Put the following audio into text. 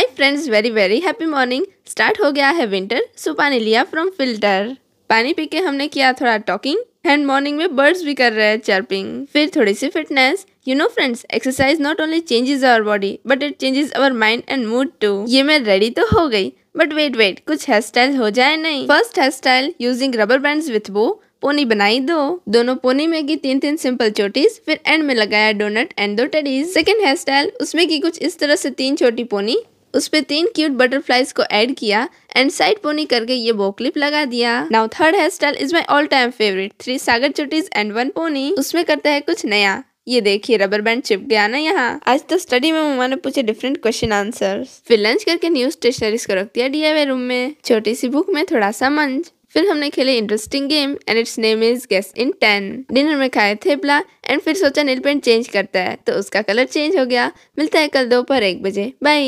Hi friends very very happy morning start हो गया है विंटर सो पानी लिया फ्रॉम फ़िल्टर पानी पी के हमने किया थोड़ा टॉकिंग एंड मॉर्निंग में बर्ड्स भी कर रहे हैं चर्पिंग फिर थोड़ी सी fitness you know friends exercise not only changes our body but it changes our mind and mood too ये मैं रेडी तो हो गई बट वेट वेट कुछ हेयर स्टाइल हो जाए नहीं? First hair style using rubber band with bow pony बनाई दो। दोनों पोनी में की तीन तीन सिंपल चोटीज फिर एंड में लगाया डोनट एंड दो टेडीज सेकेंड हेयर स्टाइल उसमें की कुछ इस तरह से तीन छोटी पोनी. उस पर तीन क्यूट बटरफ्लाईज को ऐड किया एंड साइड पोनी करके ये बो क्लिप लगा दिया। Now third hair style is my all time favourite three सागर चोटीज एंड वन पोनी उसमें करता है कुछ नया। ये देखिए रबर बैंड चिप गया ना यहाँ। आज तो स्टडी में मम्मा ने पूछे डिफरेंट क्वेश्चन आंसर फिर लंच करके न्यू स्टेशनरीज को रख दिया डी रूम में। छोटी सी बुक में थोड़ा सा मंच। फिर हमने खेले interesting game and its name is guess in ten dinner में खाए थेपला एंड फिर सोचा नील पेंट चेंज करता है। तो उसका कलर चेंज हो गया। मिलता है कल दोपहर एक बजे। बाय